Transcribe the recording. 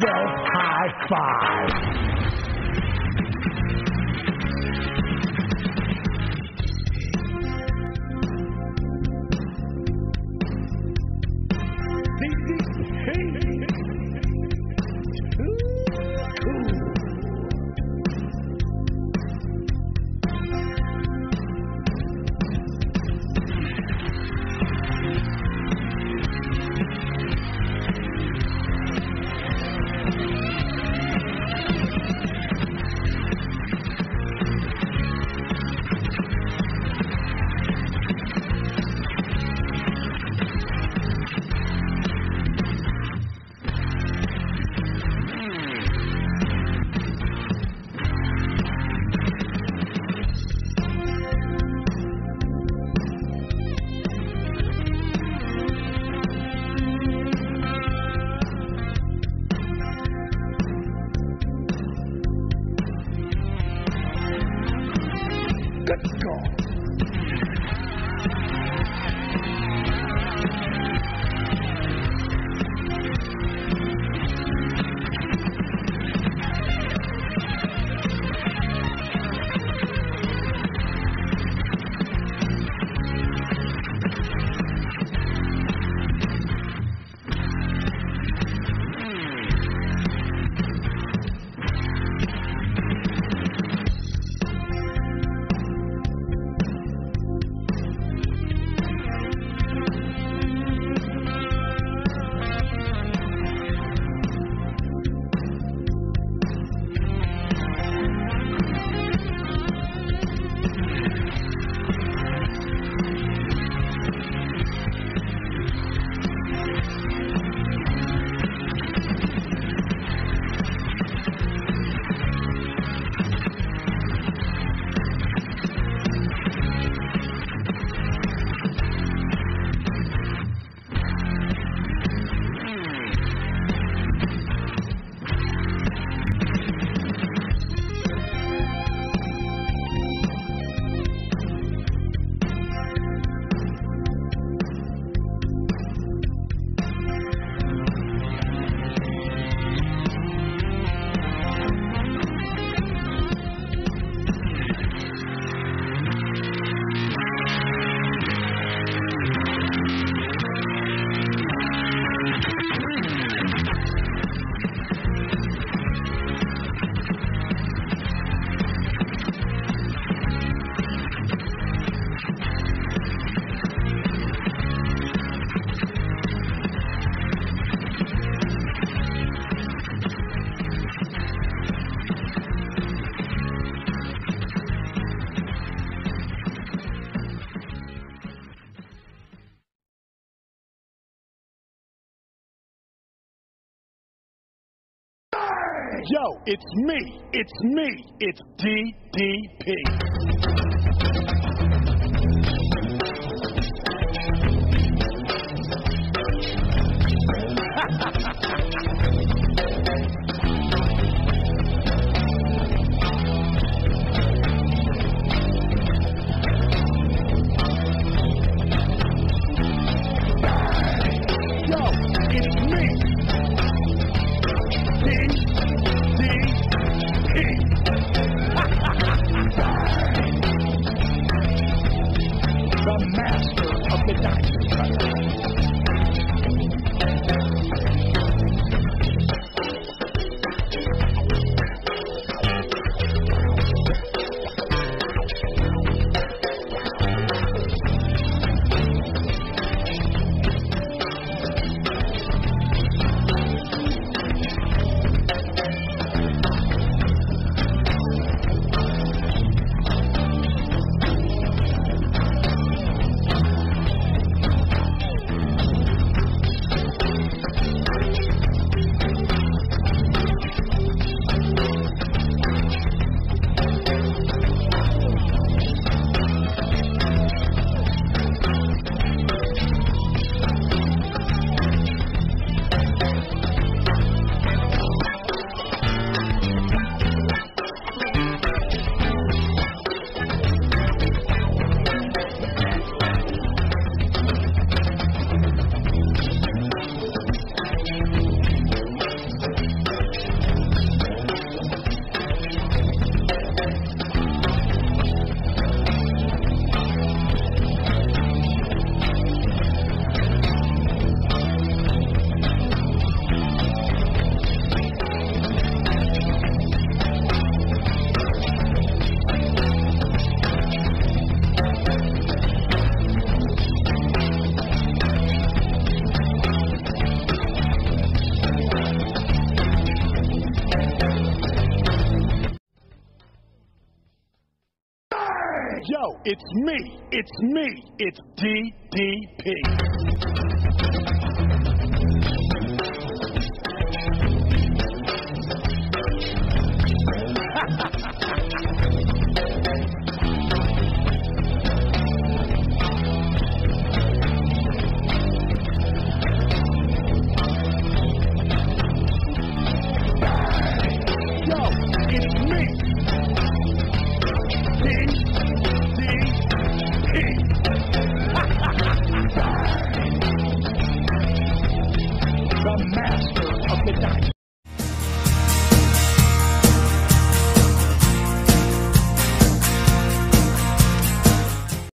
Let's high five. Good God. Yo, it's me. It's me. It's DDP. me die. Yo, it's me. It's me. It's DDP. The